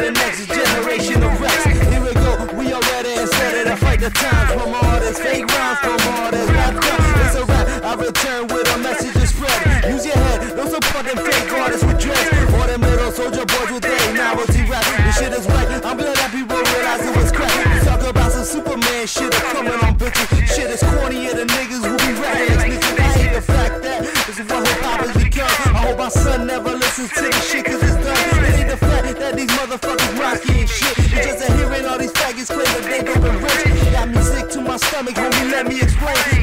the next generation of reps. Here we go, we are ready and set to fight the times. From all this fake rhymes, from all this rap It's a rap, I return with a message to spread. Use your head, don't support them fake artists with dreads. Or them little soldier boys with their novelty rap. This shit is right, I'm glad that people realize it was crap. We talk about some Superman shit coming on bitches. Shit is corny, the niggas who be rapping. I hate the fact that this is what hip hop has become. I hope my son never listens to this shit cause homie, let me explain.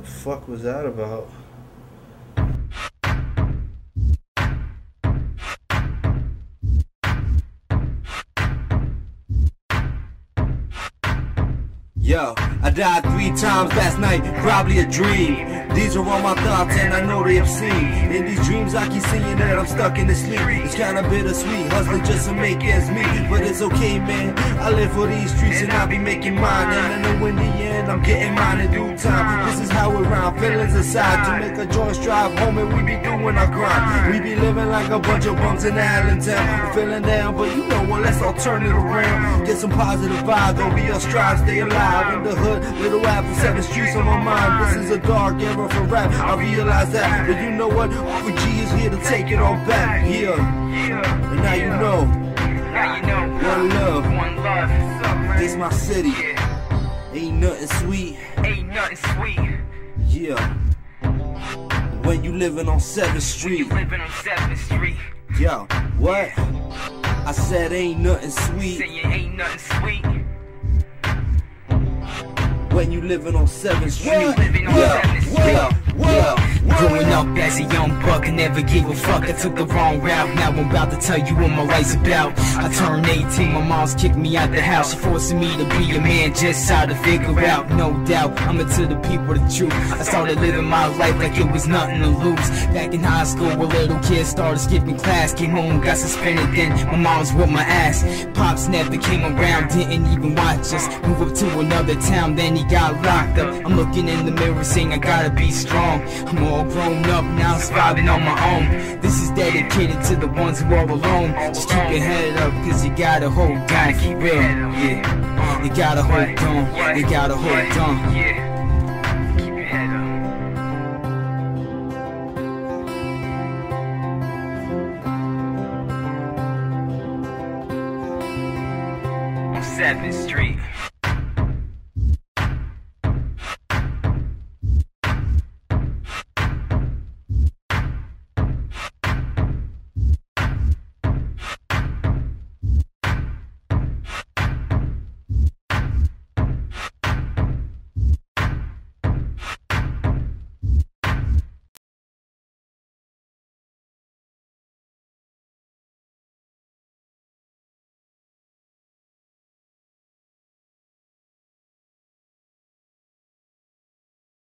The fuck was that about? Yo, I died three times last night, probably a dream. These are all my thoughts, and I know they obscene. In these dreams, I keep seeing that I'm stuck in the sleep. It's kinda bittersweet, hustling just to make ends meet. But it's okay, man. I live for these streets, and I'll be making mine. And I know in the end, I'm getting mine in due time. This is how we're round, feelings aside. To make a joint drive home, and we be doing our grind. We be living like a bunch of bums in Allentown. We're feeling down, but you know what? Let's all turn it around. Get some positive vibe, don't be a strive, stay alive. In the hood, little apple, seven streets on my mind. This is a dark era for rap. I realize that, but you know what? Uncle G is here to take it all back. Yeah, Yeah. and now you know. Now you know. One love. One love. What's up, man? This my city. Ain't nothing sweet. Nothing sweet. Yeah. When you living on 7th You Street. living on 7th Street. Yo, what? I said ain't nothing sweet. Saying ain't nothing sweet. When you living on 7th Street. You living on Yeah, 7th Street. yeah, yeah. Growing up as a young buck, I never gave a fuck. I took the wrong route. Now I'm about to tell you what my life's about. I turned 18, my mom's kicked me out the house. She forcing me to be a man just how to figure out. No doubt, I'm into the people the truth. I started living my life like it was nothing to lose. Back in high school, a little kid started skipping class. Came home, got suspended. Then my mom's whooped my ass. Pops never came around, didn't even watch us. Move up to another town, then he got locked up. I'm looking in the mirror, saying I gotta be strong. I'm all grown up now, surviving on my own. This is dedicated to the ones who are alone. Just keep your head up, cause you gotta hold on for real. Yeah, you gotta hold on, you gotta hold on. Yeah. Keep your head up. On 7th Street.